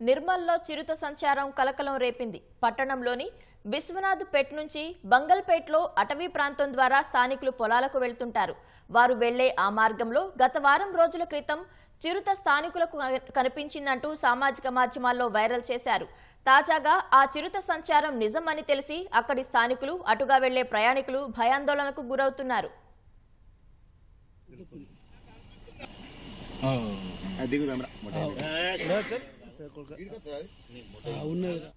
నిర్మల్లో చిరుత సంచారం కలకలం రేపింది. పట్టణంలోని విశ్వనాథ్ పెట్ నుంచి బంగల్పేట్లో అటవీ ప్రాంతం ద్వారా స్థానికులు పొలాలకు వెళ్తుంటారు. వారు వెళ్ళే ఆ మార్గంలో గత వారం రోజుల క్రితం చిరుత స్థానికులకు కనిపించిందంటూ సామాజిక మాధ్యమాల్లో వైరల్ చేశారు. తాజాగా ఆ చిరుత సంచారం నిజమని తెలిసి అక్కడి స్థానికులు అటుగా వెళ్ళే ప్రయాణికులు భయాందోళనకు గురవుతున్నారు. అది a una